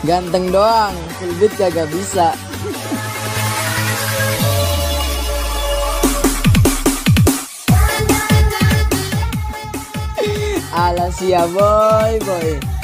Ganteng doang, full beat kagak bisa. Alasia boy boy.